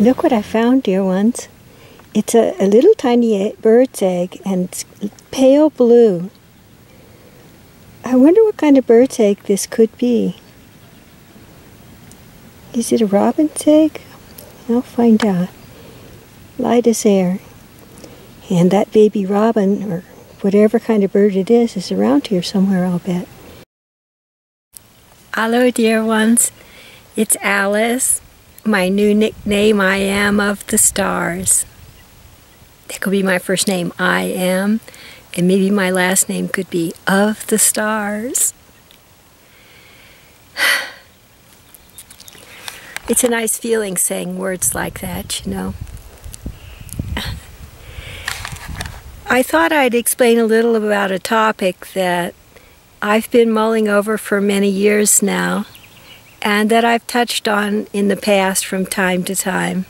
Look what I found, dear ones. It's a, a little tiny bird's egg and it's pale blue. I wonder what kind of bird's egg this could be. Is it a robin's egg? I'll find out. Light as air. And that baby robin, or whatever kind of bird it is, is around here somewhere, I'll bet. Hello, dear ones. It's Alice. My new nickname, I am of the stars. That could be my first name, I am. And maybe my last name could be of the stars. It's a nice feeling saying words like that, you know. I thought I'd explain a little about a topic that I've been mulling over for many years now and that I've touched on in the past from time to time.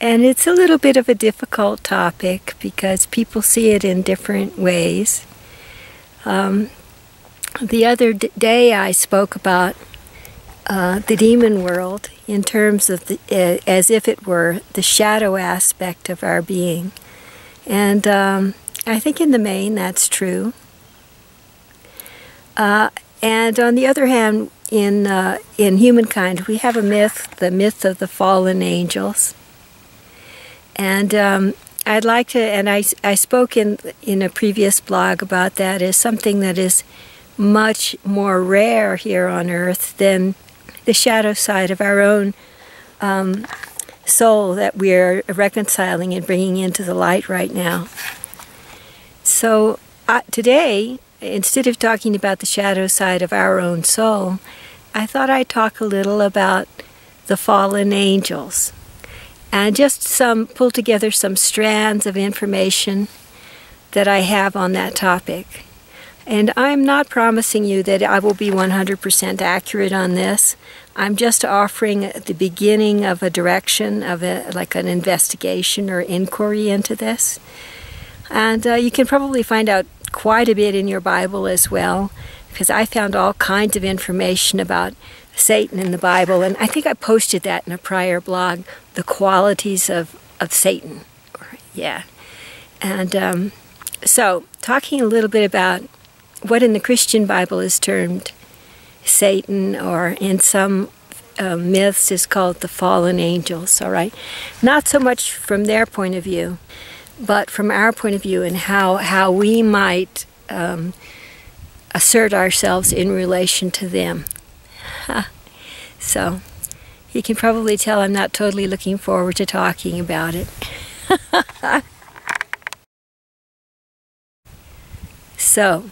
And it's a little bit of a difficult topic because people see it in different ways. Um, the other day I spoke about uh, the demon world in terms of the, uh, as if it were the shadow aspect of our being. And um, I think in the main that's true. Uh, and on the other hand, in, uh, in humankind, we have a myth, the myth of the fallen angels. And um, I'd like to, and I, I spoke in, in a previous blog about that as something that is much more rare here on earth than the shadow side of our own um, soul that we're reconciling and bringing into the light right now. So uh, today, instead of talking about the shadow side of our own soul, I thought I'd talk a little about the fallen angels and just some pull together some strands of information that I have on that topic. And I'm not promising you that I will be 100% accurate on this. I'm just offering the beginning of a direction of a, like an investigation or inquiry into this. And uh, you can probably find out quite a bit in your Bible as well, because I found all kinds of information about Satan in the Bible, and I think I posted that in a prior blog, the qualities of, of Satan. Yeah. And um, so, talking a little bit about what in the Christian Bible is termed Satan, or in some uh, myths is called the fallen angels, all right? Not so much from their point of view, but from our point of view and how, how we might um, assert ourselves in relation to them. so you can probably tell I'm not totally looking forward to talking about it. so,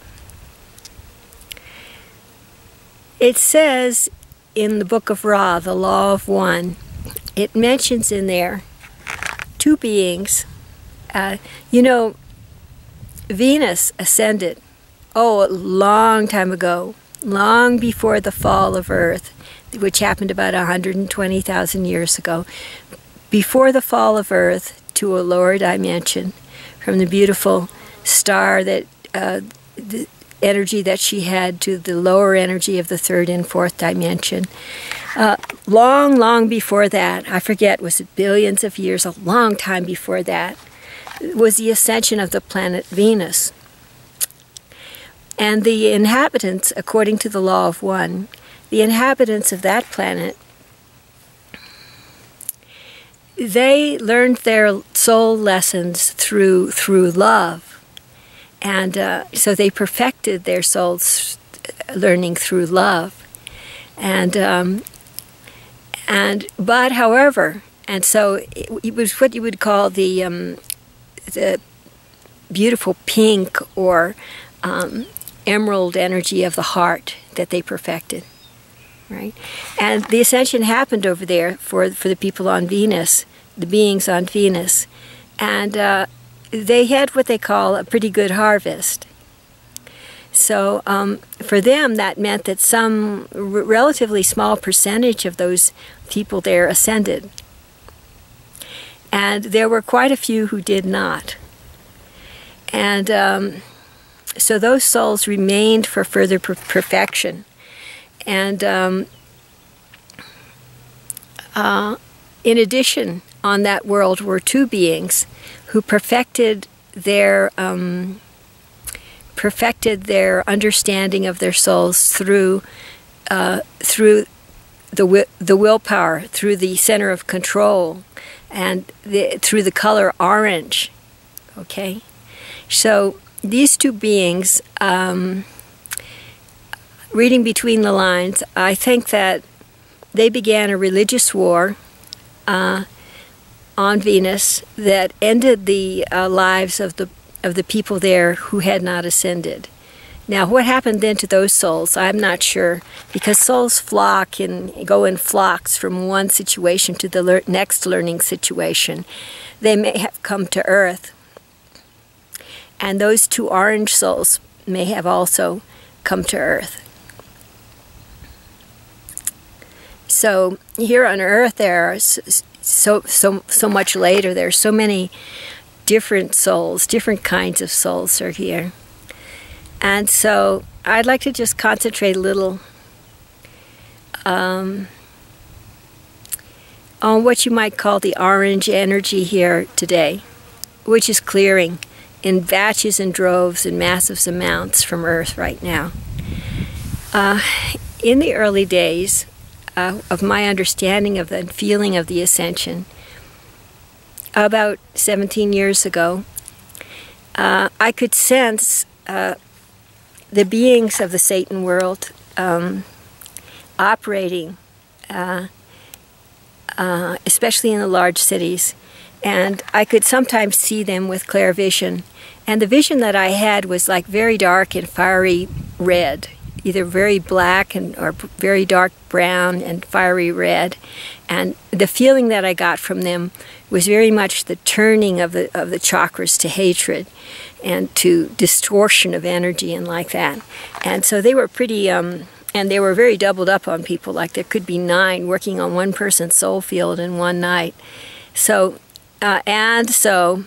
it says in the book of Ra, the Law of One, it mentions in there two beings. Uh, you know, Venus ascended, oh, a long time ago, long before the fall of Earth, which happened about 120,000 years ago. Before the fall of Earth to a lower dimension, from the beautiful star that uh, the energy that she had to the lower energy of the third and fourth dimension. Uh, long, long before that, I forget, was it billions of years, a long time before that, was the ascension of the planet Venus. And the inhabitants, according to the law of one, the inhabitants of that planet, they learned their soul lessons through through love, and uh, so they perfected their souls learning through love, and um, and but however, and so it, it, was what you would call the um, the beautiful pink or um, emerald energy of the heart that they perfected right? And the ascension happened over there for for the people on venus the beings on venus. And uh, they had what they call a pretty good harvest. So um, for them that meant that some relatively small percentage of those people there ascended. And there were quite a few who did not. And um, so those souls remained for further per perfection. And um, uh, in addition, on that world were two beings who perfected their um, perfected their understanding of their souls through uh, through the the willpower, through the center of control, and the, through the color orange. Okay, so these two beings. Um, reading between the lines, I think that they began a religious war uh, on Venus that ended the uh, lives of the of the people there who had not ascended. Now, what happened then to those souls? I'm not sure because souls flock and go in flocks from one situation to the next learning situation. They may have come to Earth, and those two orange souls may have also come to Earth. So here on Earth, there are so so so much later. There's so many different souls, different kinds of souls are here, and so I'd like to just concentrate a little um, on what you might call the orange energy here today, which is clearing in batches and droves and massive amounts from Earth right now. Uh, in the early days, uh, of my understanding of the feeling of the ascension. About 17 years ago, uh, I could sense uh, the beings of the Satan world um, operating, uh, uh, especially in the large cities. And I could sometimes see them with clear vision. And the vision that I had was like very dark and fiery red either very black and or very dark brown and fiery red. And the feeling that I got from them was very much the turning of the of the chakras to hatred and to distortion of energy and like that. And so they were pretty um, and they were very doubled up on people. Like there could be nine working on one person's soul field in one night. So uh, and so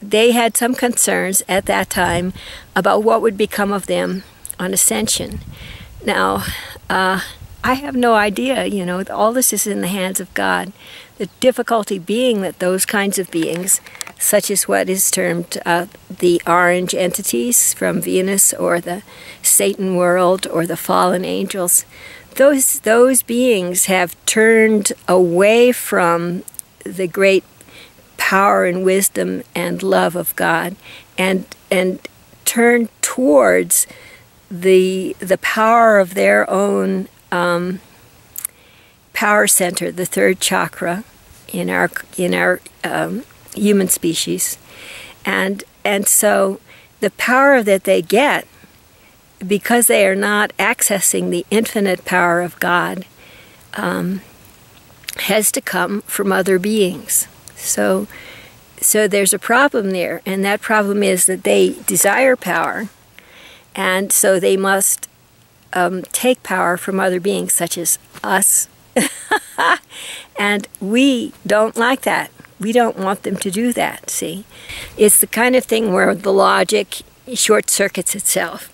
they had some concerns at that time about what would become of them on ascension. Now, uh, I have no idea, you know, all this is in the hands of God. The difficulty being that those kinds of beings, such as what is termed uh, the orange entities from Venus or the Satan world or the fallen angels, those, those beings have turned away from the great power and wisdom and love of God and, and turned towards the the power of their own um, power center, the third chakra in our in our um, human species, and and so the power that they get because they are not accessing the infinite power of God um, has to come from other beings. So so there's a problem there, and that problem is that they desire power and so they must um, take power from other beings, such as us. and we don't like that. We don't want them to do that, see? It's the kind of thing where the logic short circuits itself.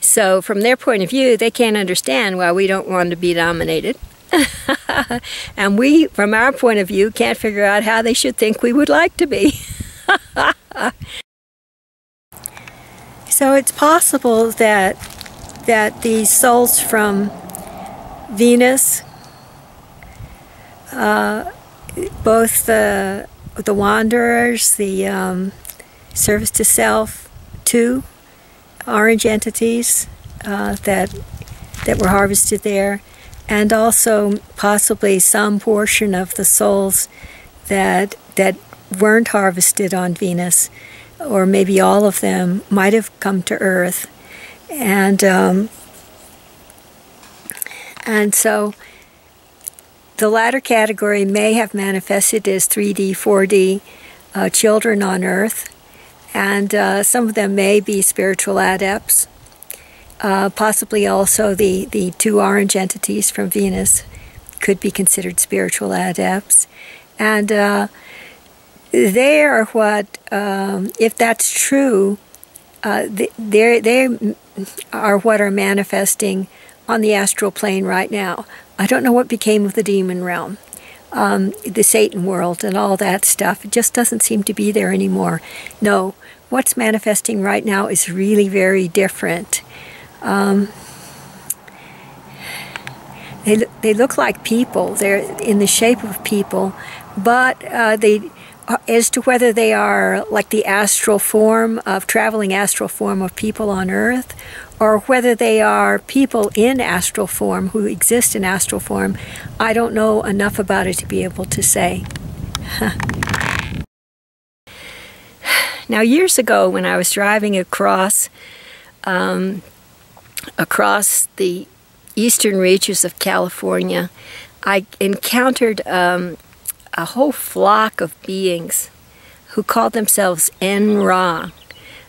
So, from their point of view, they can't understand why we don't want to be dominated. and we, from our point of view, can't figure out how they should think we would like to be. So it's possible that that these souls from Venus, uh, both the the wanderers, the um, service to self, two orange entities uh, that that were harvested there, and also possibly some portion of the souls that that weren't harvested on Venus or maybe all of them, might have come to Earth. And, um, and so the latter category may have manifested as 3D, 4D uh, children on Earth, and uh, some of them may be spiritual adepts. Uh, possibly also the, the two orange entities from Venus could be considered spiritual adepts. And uh, they are what, um, if that's true, uh, they they are what are manifesting on the astral plane right now. I don't know what became of the demon realm, um, the Satan world, and all that stuff. It just doesn't seem to be there anymore. No, what's manifesting right now is really very different. Um, they, they look like people. They're in the shape of people, but uh, they uh, as to whether they are like the astral form of traveling astral form of people on earth or whether they are people in astral form who exist in astral form i don't know enough about it to be able to say now years ago when i was driving across um, across the eastern reaches of california i encountered um, a whole flock of beings who called themselves En-Ra.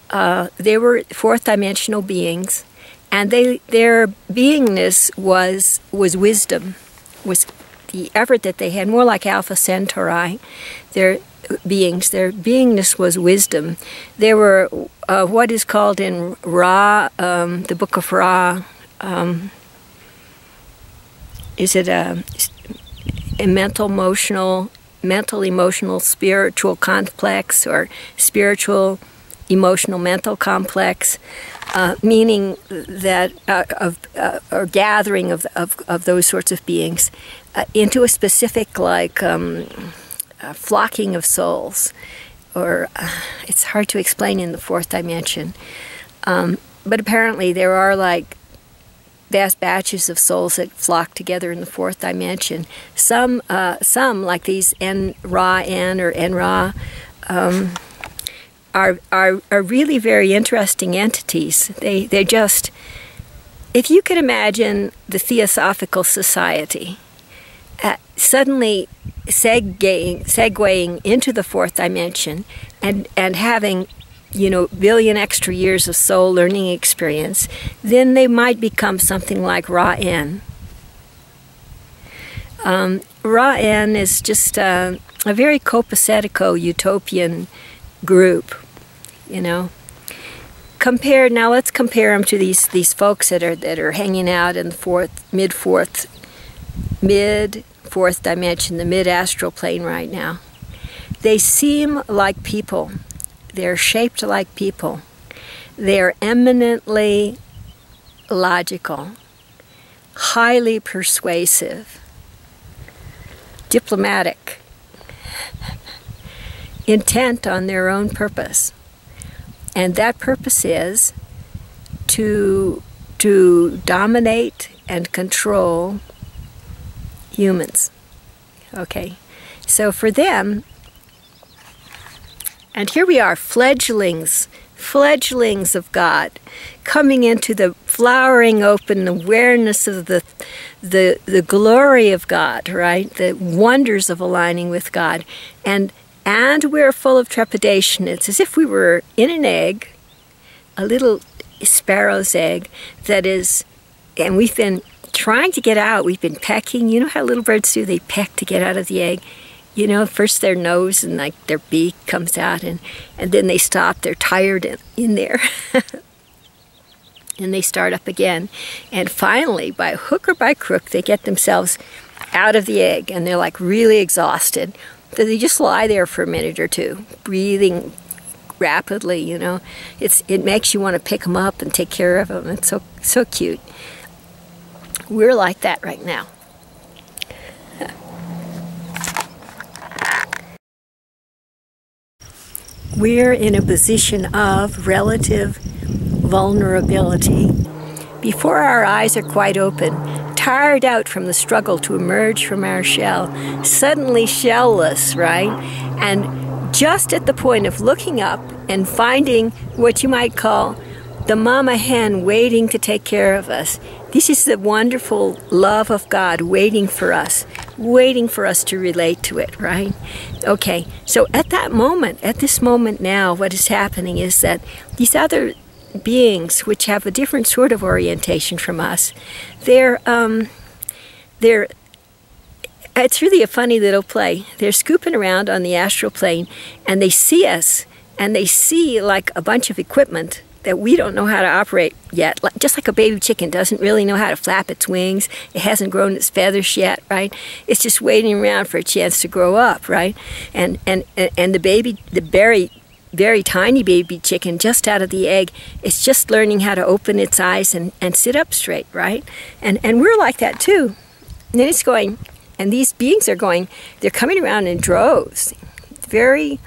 Uh, they were fourth dimensional beings, and they their beingness was was wisdom, was the effort that they had, more like Alpha Centauri. Their beings, their beingness was wisdom. They were uh, what is called in Ra, um, the Book of Ra. Um, is it a a mental, emotional, mental, emotional, spiritual complex or spiritual, emotional, mental complex, uh, meaning that uh, of uh, or gathering of, of, of those sorts of beings uh, into a specific like um, flocking of souls, or uh, it's hard to explain in the fourth dimension. Um, but apparently there are like vast batches of souls that flock together in the fourth dimension. Some, uh, some like these En Ra En or En-Ra, um, are, are are really very interesting entities. They they just, if you could imagine the Theosophical Society, uh, suddenly segueing, segueing into the fourth dimension and and having you know, billion extra years of soul learning experience, then they might become something like Ra-En. Um, Ra-En is just uh, a very copacetic utopian group, you know. Compared now, let's compare them to these these folks that are that are hanging out in the fourth, mid fourth, mid fourth dimension, the mid astral plane right now. They seem like people they're shaped like people. They're eminently logical, highly persuasive, diplomatic, intent on their own purpose. And that purpose is to, to dominate and control humans. Okay? So for them, and here we are, fledglings, fledglings of God, coming into the flowering open awareness of the, the, the glory of God, right? The wonders of aligning with God. And, and we're full of trepidation. It's as if we were in an egg, a little sparrow's egg that is, and we've been trying to get out. We've been pecking. You know how little birds do? They peck to get out of the egg you know, first their nose and like their beak comes out, and, and then they stop. They're tired in, there. and they start up again. And finally, by hook or by crook, they get themselves out of the egg and they're like really exhausted. So they just lie there for a minute or two, breathing rapidly, you know. It's, it makes you want to pick them up and take care of them. It's so, so cute. We're like that right now. we're in a position of relative vulnerability. Before our eyes are quite open, tired out from the struggle to emerge from our shell, suddenly shellless, right? And just at the point of looking up and finding what you might call the mama hen waiting to take care of us. This is the wonderful love of God waiting for us, waiting for us to relate to it, right? Okay, so at that moment, at this moment now, what is happening is that these other beings, which have a different sort of orientation from us, they're, um, they're, it's really a funny little play. They're scooping around on the astral plane and they see us and they see like a bunch of equipment that we don't know how to operate yet. Just like a baby chicken doesn't really know how to flap its wings, it hasn't grown its feathers yet, right? It's just waiting around for a chance to grow up, right? And and and the baby, the very very tiny baby chicken just out of the egg it's just learning how to open its eyes and, and sit up straight right and and we're like that too and then it's going and these beings are going they're coming around in droves very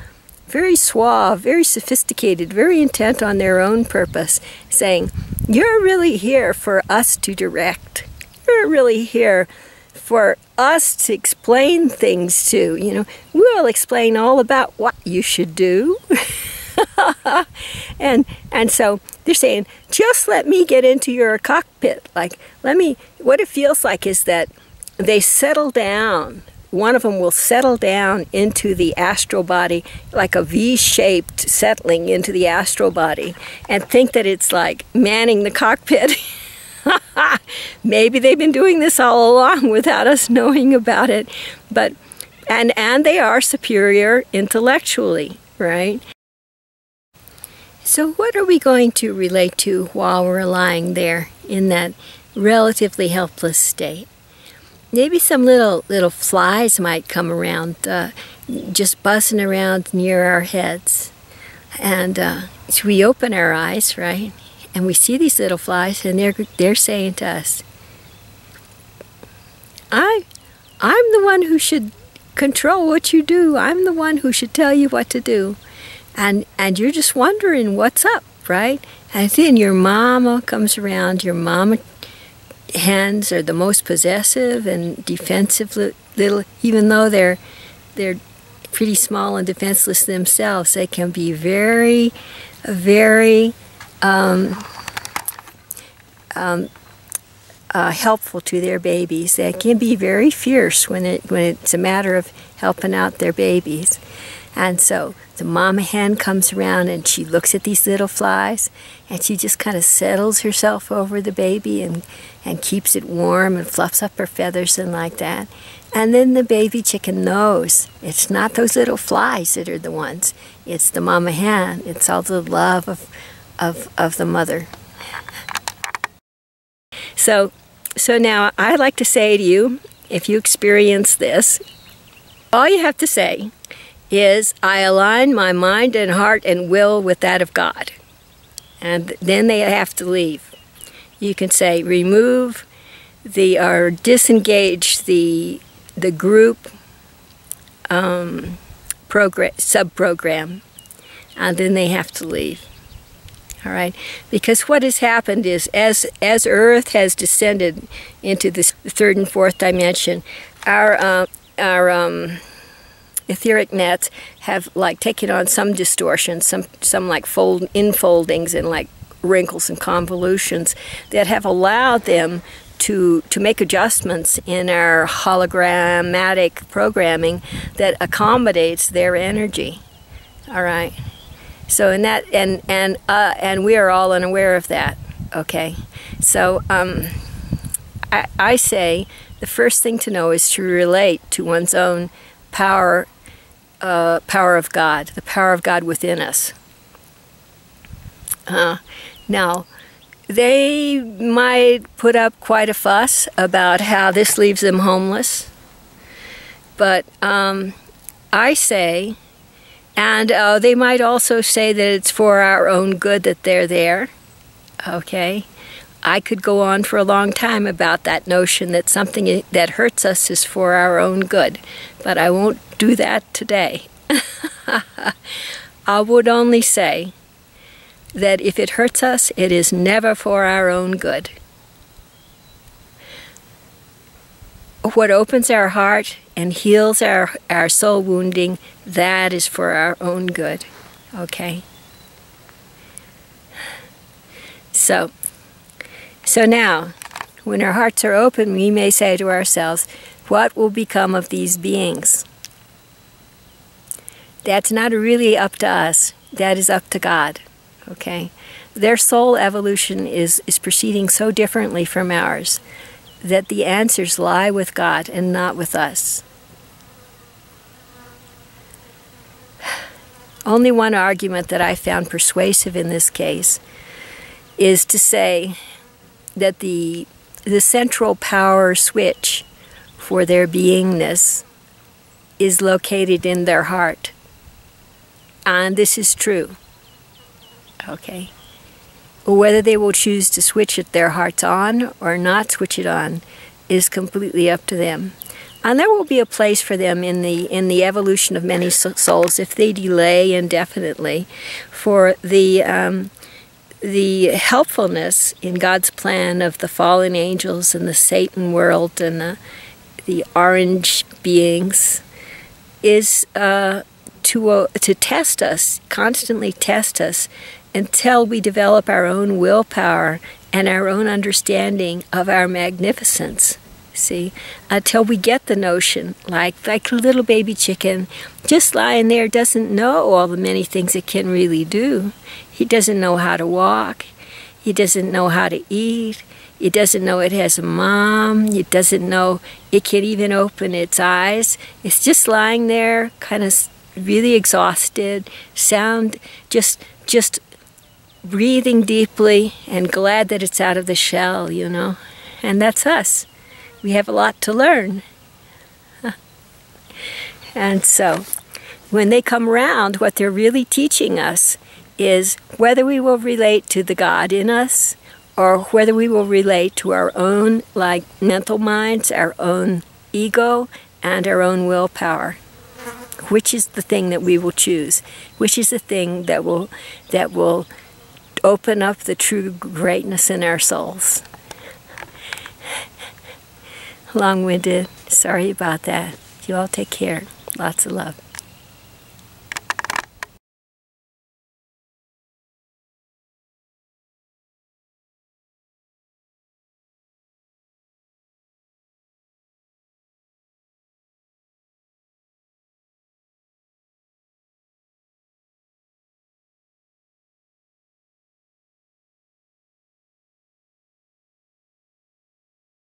very suave, very sophisticated, very intent on their own purpose, saying, You're really here for us to direct. You're really here for us to explain things to. You know, we'll explain all about what you should do. and and so they're saying, just let me get into your cockpit. Like, let me. What it feels like is that they settle down one of them will settle down into the astral body like a V-shaped settling into the astral body and think that it's like manning the cockpit. Maybe they've been doing this all along without us knowing about it. But and and they are superior intellectually, right? So what are we going to relate to while we're lying there in that relatively helpless state? Maybe some little little flies might come around, uh, just buzzing around near our heads. And uh, so we open our eyes, right, and we see these little flies, and they're they're saying to us, "I, I'm the one who should control what you do. I'm the one who should tell you what to do." And and you're just wondering what's up, right? And then your mama comes around, your mama hens are the most possessive and defensive little, even though they're they're pretty small and defenseless themselves. They can be very, very um, um, uh, helpful to their babies. They can be very fierce when it when it's a matter of helping out their babies. And so the mama hen comes around and she looks at these little flies and she just kind of settles herself over the baby and, and keeps it warm and fluffs up her feathers and like that. And then the baby chicken knows it's not those little flies that are the ones. It's the mama hen. It's all the love of, of, of the mother. So, so now I'd like to say to you, if you experience this, all you have to say is I align my mind and heart and will with that of God. And then they have to leave. You can say remove the or disengage the the group um, program sub-program, and then they have to leave. All right, because what has happened is as as Earth has descended into this third and fourth dimension, our uh, our um, etheric nets have like taken on some distortions, some some like fold infoldings and like wrinkles and convolutions that have allowed them to to make adjustments in our hologrammatic programming that accommodates their energy. All right. So in that and and uh, and we are all unaware of that. Okay. So um, I, I say the first thing to know is to relate to one's own power uh, power of God, the power of God within us. Uh, now, they might put up quite a fuss about how this leaves them homeless, but um, I say, and uh, they might also say that it's for our own good that they're there. Okay? I could go on for a long time about that notion that something that hurts us is for our own good, but I won't do that today. I would only say that if it hurts us, it is never for our own good. What opens our heart and heals our, our soul wounding, that is for our own good. Okay? So, so now, when our hearts are open, we may say to ourselves, what will become of these beings? That's not really up to us. That is up to God. Okay? Their soul evolution is, is proceeding so differently from ours that the answers lie with God and not with us. Only one argument that I found persuasive in this case is to say that the the central power switch for their beingness is located in their heart. And this is true. Okay. Whether they will choose to switch it their hearts on or not switch it on is completely up to them. And there will be a place for them in the in the evolution of many souls if they delay indefinitely for the um, the helpfulness in God's plan of the fallen angels and the Satan world and the, the orange beings is uh, to uh, to test us, constantly test us, until we develop our own willpower and our own understanding of our magnificence. See, until we get the notion, like like a little baby chicken, just lying there doesn't know all the many things it can really do. He doesn't know how to walk. He doesn't know how to eat. It doesn't know it has a mom. It doesn't know it can even open its eyes. It's just lying there, kind of really exhausted, sound just just breathing deeply and glad that it's out of the shell, you know. And that's us. We have a lot to learn. and so, when they come around, what they're really teaching us is whether we will relate to the God in us or whether we will relate to our own like mental minds, our own ego, and our own willpower. Which is the thing that we will choose? Which is the thing that will that will open up the true greatness in our souls? Long-winded. Sorry about that. You all take care. Lots of love.